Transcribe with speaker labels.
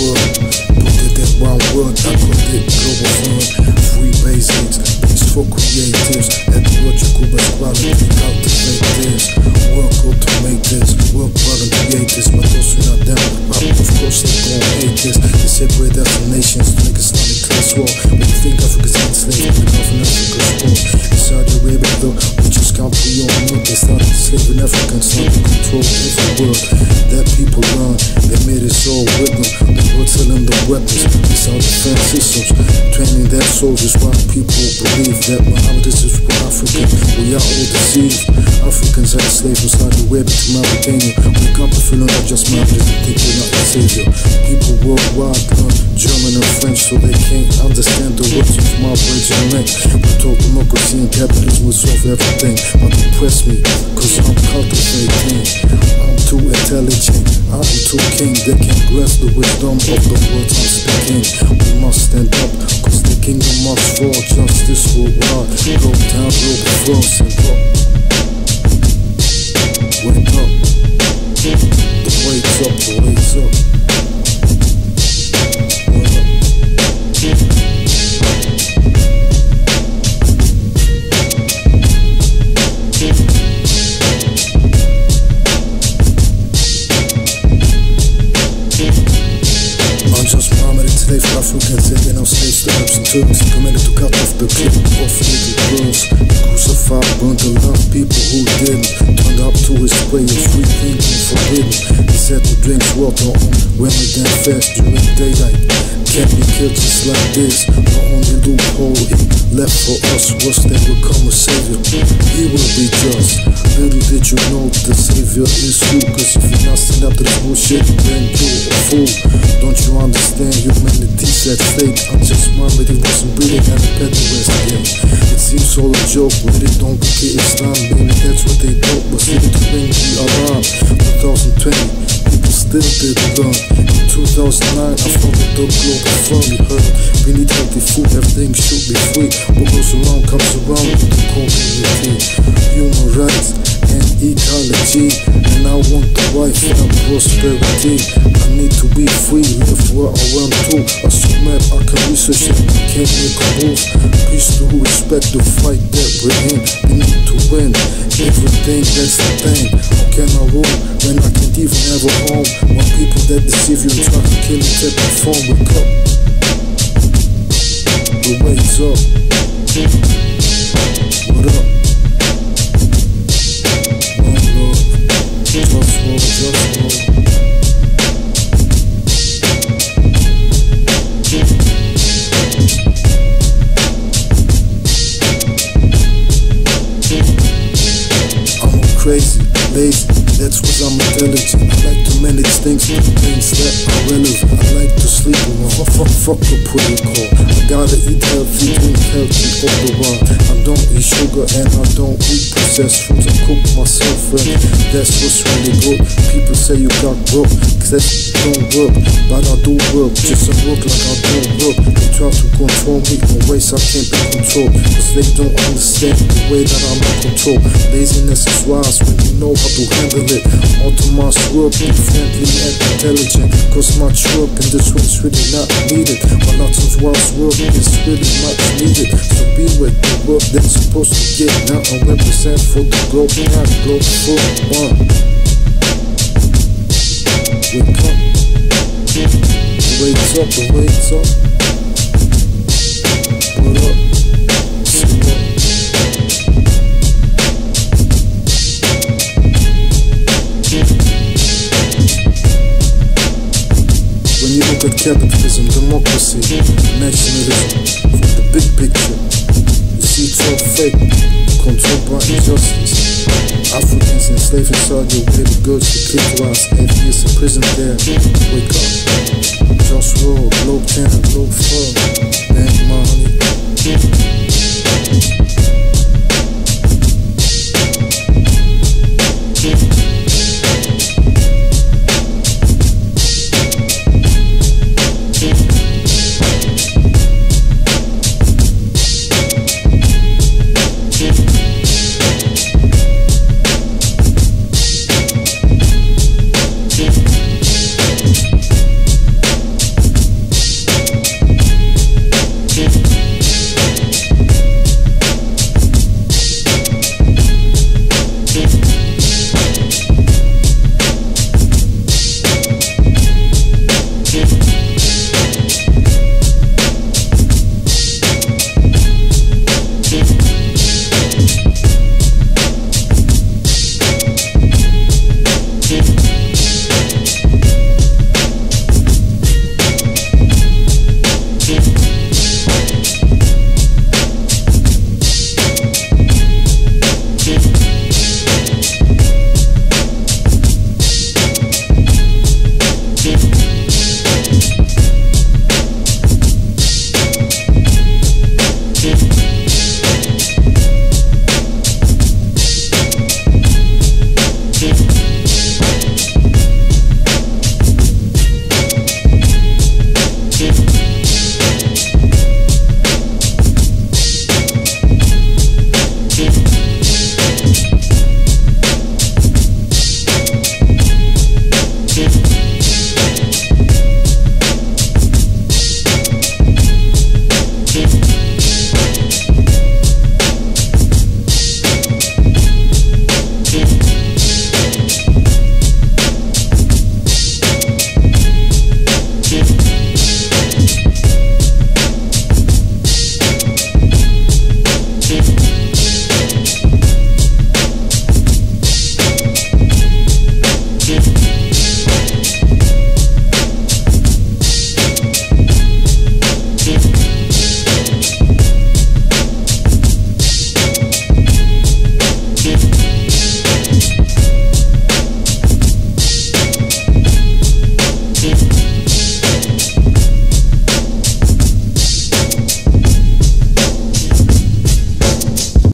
Speaker 1: world. Put it in one word, I it Globalfirm. Free basics, peace for creatives. Ecological best quality, this. Work automate this, work hard and create this. But those who not down pop, of course they gon' hate this. They separate us nations, niggas not a class. Every world. That people learn, they made it so with them. The world selling the weapons, these are defense systems. Training their soldiers while people believe that Muhammad is just for African. We are all deceived. Africans are enslaved from Saudi Arabia to Mauritania. Wake up and feeling not just Muhammad is the we're not the savior. People worldwide learn German and French so they can't understand the words of my virgin neck. We talk democracy and capitalism will solve everything. But impress me, cause I'm cultivating. I'm too intelligent, I'm too king. They can't grasp the wisdom of the words I'm speaking. We must stand up, cause the kingdom must fall. Justice will rise. Go down, go frost and up. To Arabs and to cut off the clip off little girls crucified burned the love people who didn't turned up to his way of free thinking forbidden he said to drink water on then fast during daylight. Can't be killed just like this the only loophole he left for us was that would come a savior. He will be just. Little did you know the savior is you cause if you're not stand up to this bullshit then you're a fool. Don't you understand? Humanity's at stake? I'm just wasn't It seems all a joke, but they don't get Islam, baby. That's what they thought was here to bring the alarm. 2020, people still didn't learn. In 2009, I founded the global fund. You heard, we need healthy food, everything should be free. What goes around comes around with the community. Human rights and ecology, and I want the wife and prosperity. I need to be free, live where I to. I so mad I can research it, can't make a move. To who respect the fight that we're in. We need to win everything, that's the thing. How can I rule when I can't even have a home? When people that deceive you and try to kill you take my phone, wake up. The wait's up. What up? I like to manage things, but things that are relevant. I like to sleep alone. Fuck, fuck, fuck the protocol. I gotta eat healthy, drink healthy all the while. I don't eat sugar and I don't eat processed foods. I cook myself and that's what's really good. People say you got broke, that don't work. But I do work, just I work like I don't work. They try to control me in ways I can't be controlled. Cause they don't understand the way that I'm in control. Laziness is wise when you know how to handle it. Automatic work, be friendly and intelligent. Cause much work in this world's really not needed. My lots of wise work is really much needed. So be with the work that's supposed to get now and represent for the globe. Not globe for one. Wake up. The wait's up? When you look at capitalism, democracy, nationalism, the big picture, you see it's all fake, controlled by injustice. Africans enslaved sold your labor goods to kick rocks, atheists in prison there. Wake up. Just roll, Globetown, globe 4, damn money.